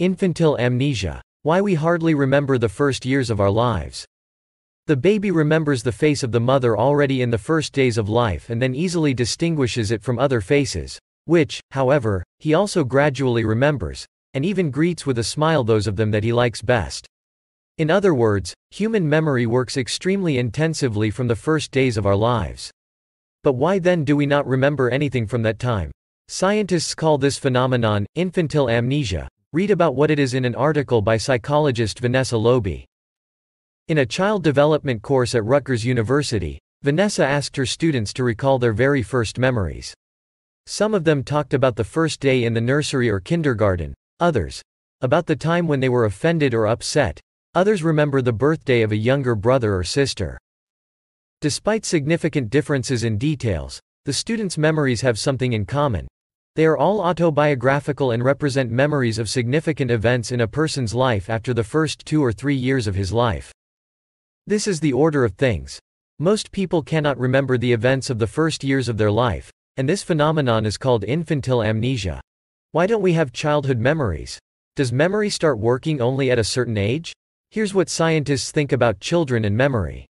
Infantile amnesia. Why we hardly remember the first years of our lives. The baby remembers the face of the mother already in the first days of life and then easily distinguishes it from other faces, which, however, he also gradually remembers, and even greets with a smile those of them that he likes best. In other words, human memory works extremely intensively from the first days of our lives. But why then do we not remember anything from that time? Scientists call this phenomenon infantile amnesia. Read about what it is in an article by psychologist Vanessa LoBue. In a child development course at Rutgers University, Vanessa asked her students to recall their very first memories. Some of them talked about the first day in the nursery or kindergarten, others, about the time when they were offended or upset, others remember the birthday of a younger brother or sister. Despite significant differences in details, the students' memories have something in common. They are all autobiographical and represent memories of significant events in a person's life after the first two or three years of his life. This is the order of things. Most people cannot remember the events of the first years of their life, and this phenomenon is called infantile amnesia. Why don't we have childhood memories? Does memory start working only at a certain age? Here's what scientists think about children and memory.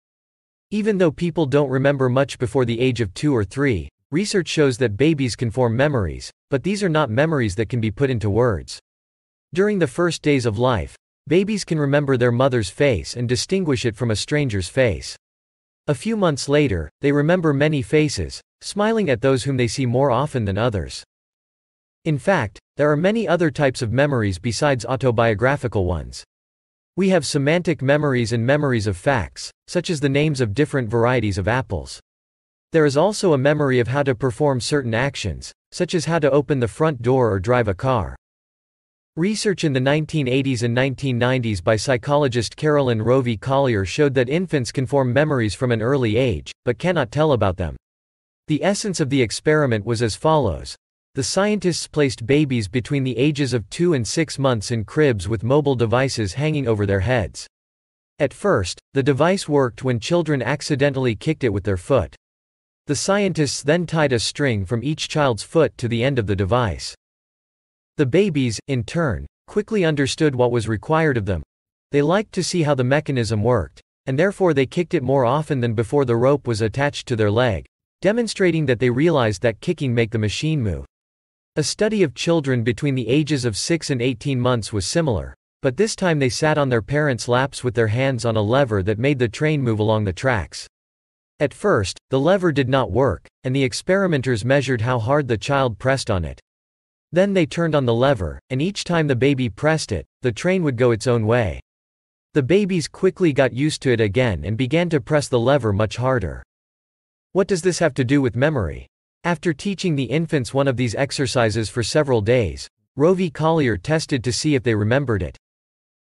Even though people don't remember much before the age of two or three, research shows that babies can form memories, but these are not memories that can be put into words. During the first days of life, babies can remember their mother's face and distinguish it from a stranger's face. A few months later, they remember many faces, smiling at those whom they see more often than others. In fact, there are many other types of memories besides autobiographical ones. We have semantic memories and memories of facts, such as the names of different varieties of apples. There is also a memory of how to perform certain actions, such as how to open the front door or drive a car. Research in the 1980s and 1990s by psychologist Carolyn Rovee-Collier showed that infants can form memories from an early age, but cannot tell about them. The essence of the experiment was as follows the scientists placed babies between the ages of 2 and 6 months in cribs with mobile devices hanging over their heads. At first, the device worked when children accidentally kicked it with their foot. The scientists then tied a string from each child's foot to the end of the device. The babies, in turn, quickly understood what was required of them. They liked to see how the mechanism worked, and therefore they kicked it more often than before the rope was attached to their leg, demonstrating that they realized that kicking make the machine move. A study of children between the ages of 6 and 18 months was similar, but this time they sat on their parents' laps with their hands on a lever that made the train move along the tracks. At first, the lever did not work, and the experimenters measured how hard the child pressed on it. Then they turned on the lever, and each time the baby pressed it, the train would go its own way. The babies quickly got used to it again and began to press the lever much harder. What does this have to do with memory? After teaching the infants one of these exercises for several days, Rovee-Collier tested to see if they remembered it.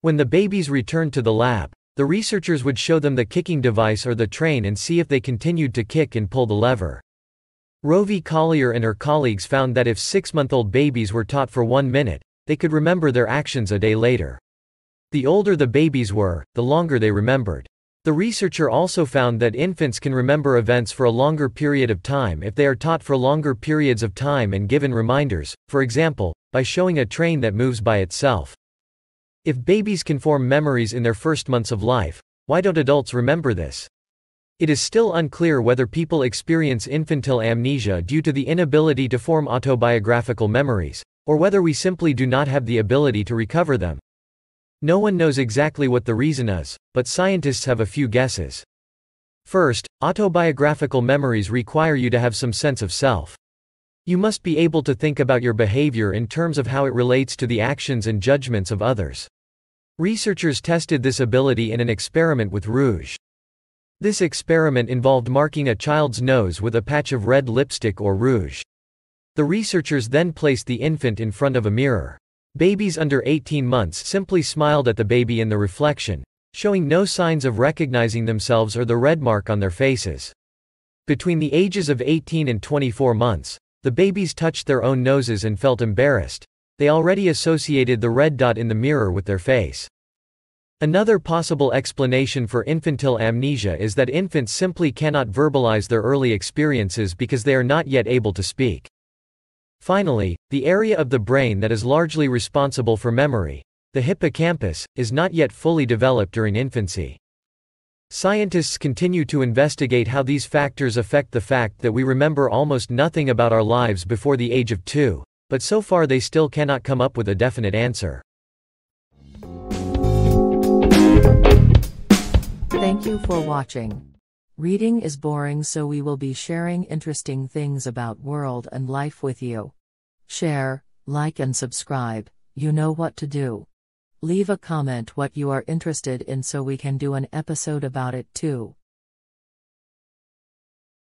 When the babies returned to the lab, the researchers would show them the kicking device or the train and see if they continued to kick and pull the lever. Rovee-Collier and her colleagues found that if six-month-old babies were taught for one minute, they could remember their actions a day later. The older the babies were, the longer they remembered. The researcher also found that infants can remember events for a longer period of time if they are taught for longer periods of time and given reminders, for example, by showing a train that moves by itself. If babies can form memories in their first months of life, why don't adults remember this? It is still unclear whether people experience infantile amnesia due to the inability to form autobiographical memories, or whether we simply do not have the ability to recover them. No one knows exactly what the reason is, but scientists have a few guesses. First, autobiographical memories require you to have some sense of self. You must be able to think about your behavior in terms of how it relates to the actions and judgments of others. Researchers tested this ability in an experiment with rouge. This experiment involved marking a child's nose with a patch of red lipstick or rouge. The researchers then placed the infant in front of a mirror. Babies under 18 months simply smiled at the baby in the reflection, showing no signs of recognizing themselves or the red mark on their faces. Between the ages of 18 and 24 months, the babies touched their own noses and felt embarrassed. They already associated the red dot in the mirror with their face. Another possible explanation for infantile amnesia is that infants simply cannot verbalize their early experiences because they are not yet able to speak. Finally, the area of the brain that is largely responsible for memory, the hippocampus, is not yet fully developed during infancy. Scientists continue to investigate how these factors affect the fact that we remember almost nothing about our lives before the age of two, but so far they still cannot come up with a definite answer. Thank you for watching. Reading is boring so we will be sharing interesting things about world and life with you. Share, like and subscribe, you know what to do. Leave a comment what you are interested in so we can do an episode about it too.